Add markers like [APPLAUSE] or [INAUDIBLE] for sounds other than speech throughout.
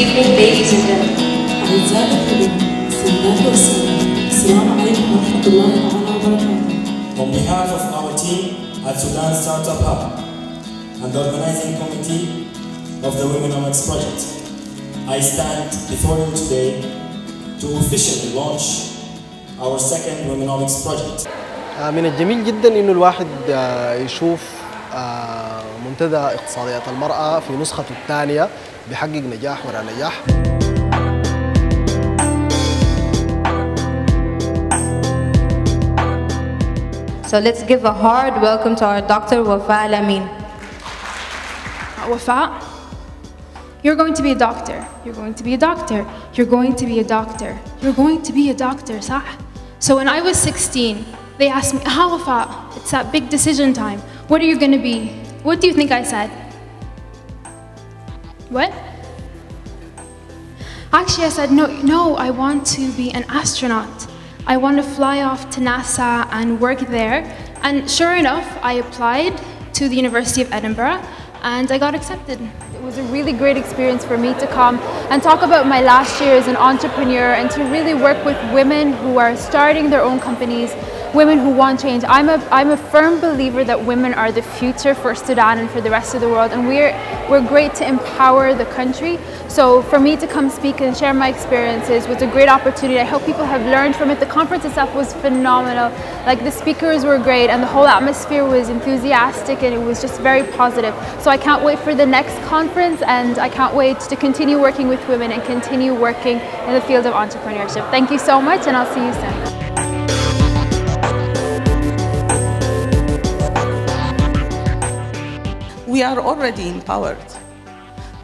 evening, ladies and gentlemen. أعزائي الحضور السيدات والسادة السلام عليكم ورحمة الله تعالى وبركاته On behalf of our team at Sudan Startup Hub and the organizing committee of the Womenomics Project, I stand before you today to officially launch our second Womenomics Project. آه، من الجميل جدا انه الواحد آه، يشوف آه، منتدى اقتصاديات المرأة في نسخته الثانية بيحقق نجاح وراء نجاح So let's give a hard welcome to our Dr. Wafa Alamin. Wafa, you're going to be a doctor. You're going to be a doctor. You're going to be a doctor. You're going to be a doctor, صح? So when I was 16, they asked me, how Wafa? It's that big decision time. What are you going to be? What do you think I said? What? Actually, I said, no, no, I want to be an astronaut. I want to fly off to NASA and work there. And sure enough, I applied to the University of Edinburgh and I got accepted. It was a really great experience for me to come and talk about my last year as an entrepreneur and to really work with women who are starting their own companies, women who want change. I'm a, I'm a firm believer that women are the future for Sudan and for the rest of the world and we're, we're great to empower the country. So for me to come speak and share my experiences was a great opportunity. I hope people have learned from it. The conference itself was phenomenal. Like the speakers were great and the whole atmosphere was enthusiastic and it was just very positive. So I can't wait for the next conference and I can't wait to continue working with women and continue working in the field of entrepreneurship. Thank you so much and I'll see you soon. We are already empowered.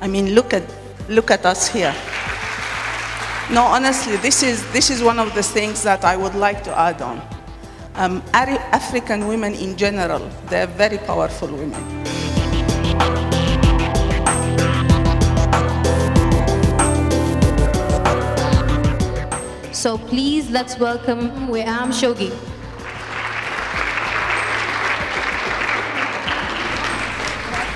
I mean, look at, look at us here. No, honestly, this is, this is one of the things that I would like to add on. Um, African women in general, they're very powerful women. So please let's welcome Weam Shogi.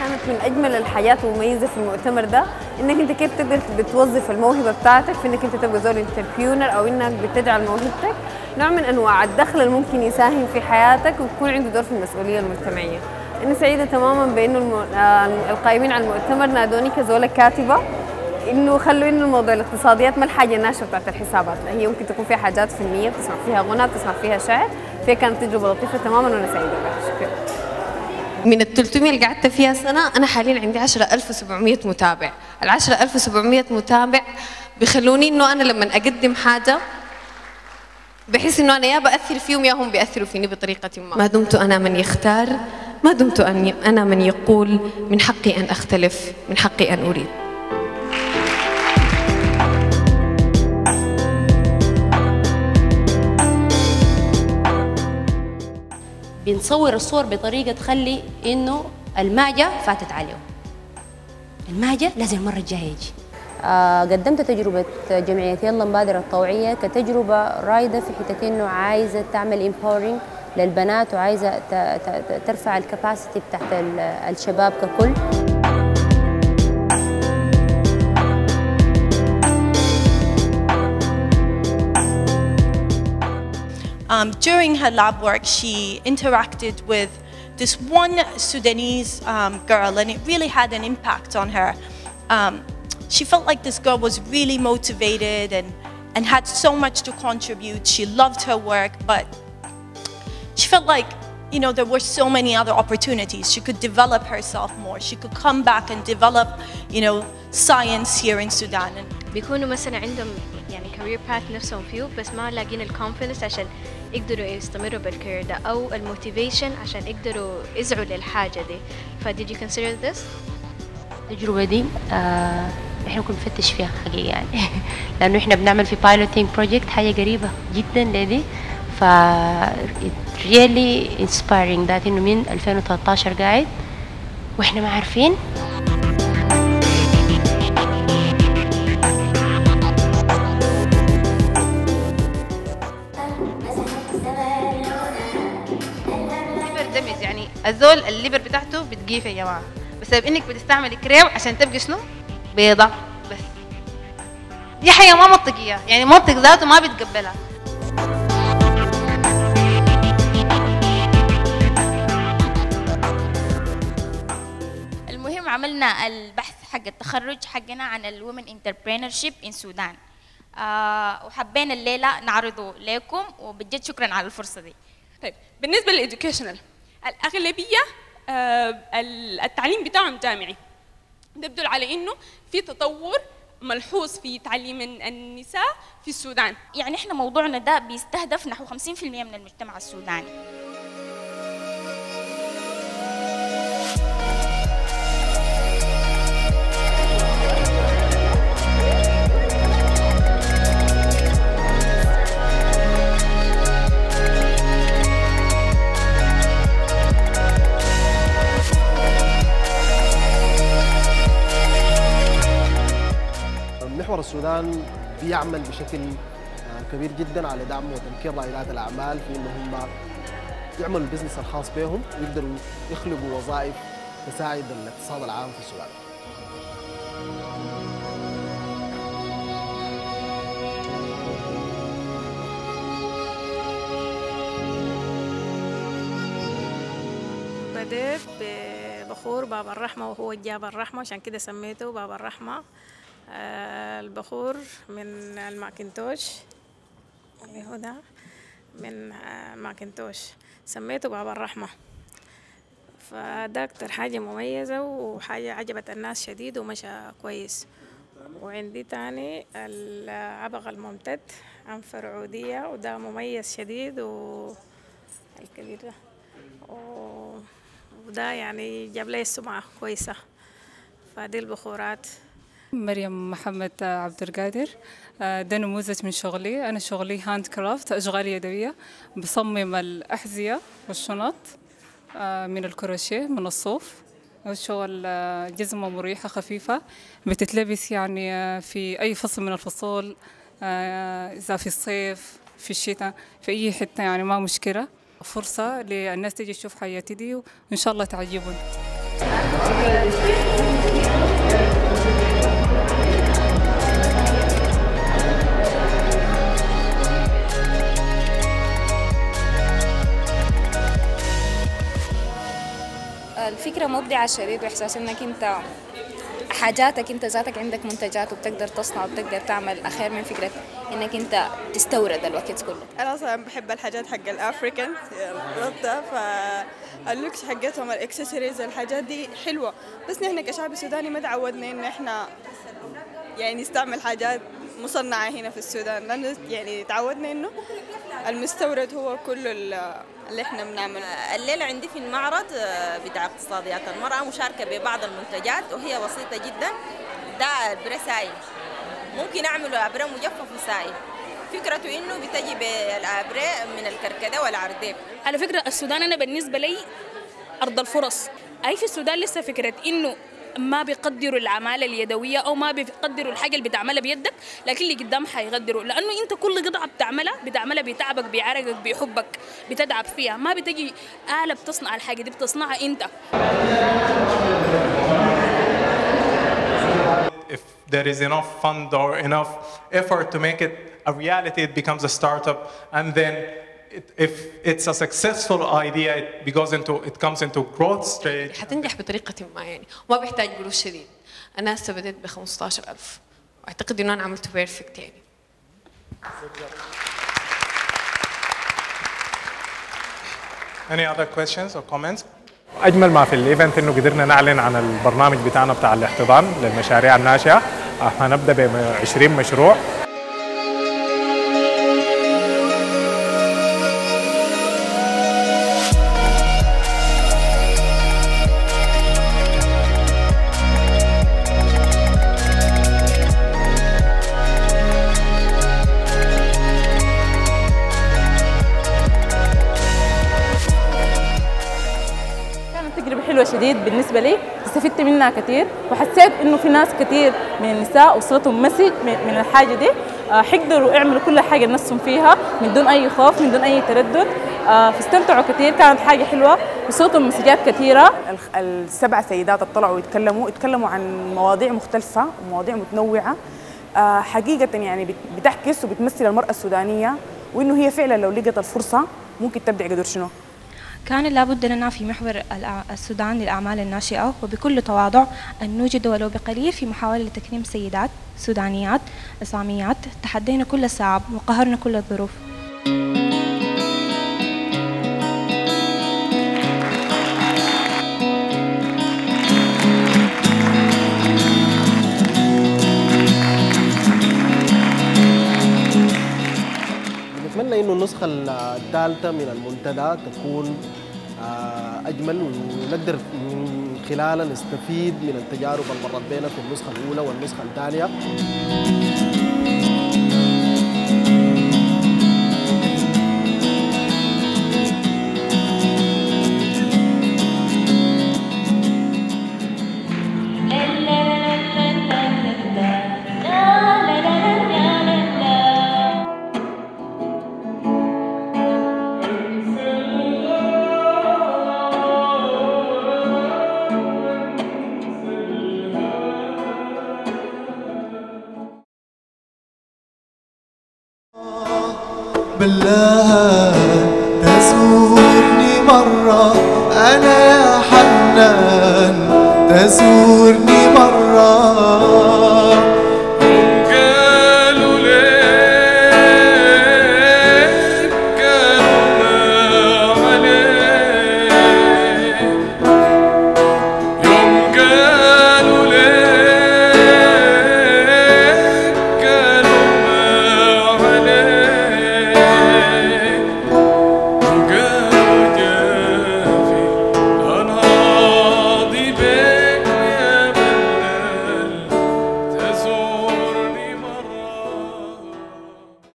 كانت من أجمل الحاجات المميزه في المؤتمر ده إنك أنت كيف تقدر بتوظف الموهبة بتاعتك في إنك أنت تبقى زول انتربيونر أو إنك بتجعل موهبتك. نوع من أنواع الدخل اللي ممكن يساهم في حياتك ويكون عنده دور في المسؤولية المجتمعية. أنا سعيدة تماما بانه الم... آه، القائمين على المؤتمر نادوني كزولة كاتبة إنه خلوا إنه الموضوع الاقتصاديات ما الحاجة الناشفه بتاعت الحسابات. هي ممكن تكون فيها حاجات فنية بتسمع فيها غنى بتسمع فيها شعر فهي كانت تجربة لطيفة تماما وأنا سعيدة بها. شكرا. من ال 300 اللي قعدت فيها سنة أنا حاليا عندي 10700 متابع. ال 10700 متابع بيخلوني إنه أنا لما أقدم حاجة بحس إنه أنا يا بأثر فيهم يا هم بيأثروا فيني بطريقة ما. ما دمت أنا من يختار ما دمت أنا من يقول من حقي أن أختلف من حقي أن أريد. بنصور الصور بطريقة تخلي إنه الماجة فاتت عليهم الماجة لازم المرة الجاية يجي. آه، قدمت تجربة جمعية يلا مبادرة الطوعية كتجربة رائدة في حتة إنه عايزة تعمل empowering للبنات وعايزة ترفع الكباسيتي بتاعت ال- الشباب ككل. Um, during her lab work, she interacted with this one Sudanese um, girl, and it really had an impact on her. Um, she felt like this girl was really motivated and, and had so much to contribute. She loved her work, but she felt like you know there were so many other opportunities. She could develop herself more. She could come back and develop, you know, science here in Sudan. And بيكونوا مثلا عندهم يعني career path نفسهم فيه بس ما لاقين ال confidence عشان يقدروا يستمروا بال career ده أو ال motivation عشان يقدروا يسعوا للحاجة دي. ف did you consider this? التجربة دي آه إحنا كنا بنفتش فيها حقيقة يعني. [LAUGHS] لأنه إحنا بنعمل في piloting project حاجة قريبة جدا لدي. ف really inspiring that إنه من 2013 قاعد وإحنا ما عارفين ال liver damage يعني الزول ال liver بتاعته بتجيف يا جماعة. بسبب إنك بتستعملي كريم عشان تبقي شنو؟ بيضة. بس. دي حاجة ما منطقية. يعني منطق ذاته ما بيتقبلها. المهم عملنا البحث حق التخرج حقنا عن ال women entrepreneurship in Sudan آه وحبينا الليلة نعرضه لكم وبجد شكرا على الفرصة دي. طيب بالنسبة لل educational الأغلبية آه، ال- التعليم بتاعهم جامعي. ده على إنه في تطور ملحوظ في تعليم النساء في السودان. يعني إحنا موضوعنا ده بيستهدف نحو 50% من المجتمع السوداني. السودان بيعمل بشكل آه، كبير جدا على دعم وتمكين رائدات الأعمال في ان هم يعملوا البزنس الخاص بهم ويقدروا يخلقوا وظائف تساعد الاقتصاد العام في السودان. بديت ببخور باب الرحمة وهو جاب الرحمة عشان كده سميته باب الرحمة البخور من الماكنتوش اللي هو ده من ماكنتوش. سميته باب الرحمة. فده أكتر حاجة مميزة وحاجة عجبت الناس شديد ومشى كويس. وعندي تاني العبق الممتد عن فرعودية وده مميز شديد و الكبير ده. وده يعني جاب لي السمعة كويسة. فدي البخورات. مريم محمد عبد القادر آه، ده نموذج من شغلي. أنا شغلي handcraft أشغال يدوية. بصمم الأحذية والشنط آه، من الكروشيه من الصوف. شغل آه، جزمة مريحة خفيفة. بتتلبس يعني آه، في أي فصل من الفصول آه، إذا في الصيف في الشتاء في أي حتة يعني ما مشكلة. فرصة للناس تيجي تشوف حياتي دي وإن شاء الله تعجبهم. الفكرة مبدعة شديد وإحساس إنك أنت حاجاتك أنت ذاتك عندك منتجات وبتقدر تصنع وبتقدر تعمل أخير من فكرة إنك أنت تستورد الوقت كله. أنا أصلا بحب الحاجات حق ال African ربطه فال looks حقتهم الإكسسوارز الحاجات دي حلوة. بس نحن كشعب سوداني ما تعودنا إن إحنا يعني نستعمل حاجات مصنعة هنا في السودان. لأنه يعني تعودنا إنه المستورد هو كل اللي إحنا بنعمله. الليلة عندي في المعرض آه، بتاع اقتصاديات. المرأة مشاركة ببعض المنتجات وهي بسيطة جدا. ده أبرة سائل ممكن أعمله أبرة مجفف وسائل فكرته إنه بتجي بالأبرة من الكركدة والعرديب. على فكرة السودان أنا بالنسبة لي أرض الفرص. أي في السودان لسه فكرة إنه ما بيقدروا العمالة اليدوية أو ما بيقدروا الحاجة اللي بتعملها بيدك لكن اللي قدام حيقدروا لأنه أنت كل قطعة بتعملها بتعملها بتعبك بعرقك بحبك بتتعب فيها. ما بتجي آلة بتصنع الحاجة دي بتصنعها أنت. If there is enough fund or enough effort to make it a reality, it becomes a startup, and then it, if it's a successful idea, it goes into it comes into growth stage. حتنجح بطريقة ما يعني. وما بيحتاج قروش شديد. أنا هسه بديت ب 15000 وأعتقد إنه أنا عملته بيرفكت يعني. Any other questions or comments? أجمل ما في الايفنت إنه قدرنا نعلن عن البرنامج بتاعنا بتاع الاحتضان للمشاريع الناشئة. هنبدا ب 20 مشروع. حلوة شديد بالنسبة لي استفدت منها كثير وحسيت إنه في ناس كثير من النساء وصلتهم مسج من الحاجة دي آه، حيقدروا يعملوا كل حاجة نفسهم فيها من دون أي خوف من دون أي تردد آه، فاستمتعوا كثير كانت حاجة حلوة وصوتهم مسجات كثيرة السبع سيدات طلعوا يتكلموا يتكلموا عن مواضيع مختلفة ومواضيع متنوعة آه، حقيقة يعني بت- بتعكس وبتمثل المرأة السودانية وإنه هي فعلا لو لقت الفرصة ممكن تبدع قدر شنو؟ كان لابد لنا في محور السودان للأعمال الناشئة وبكل تواضع أن نوجد ولو بقليل في محاولة لتكريم سيدات سودانيات إسلاميات تحدينا كل الصعاب وقهرنا كل الظروف. النسخة الثالثة من المنتدى تكون آه، أجمل ونقدر من خلالها نستفيد من التجارب اللي مرت بينا في النسخة الأولى والنسخة الثانية. بالله تزورني مرة أنا يا حنان. تزورني مرة.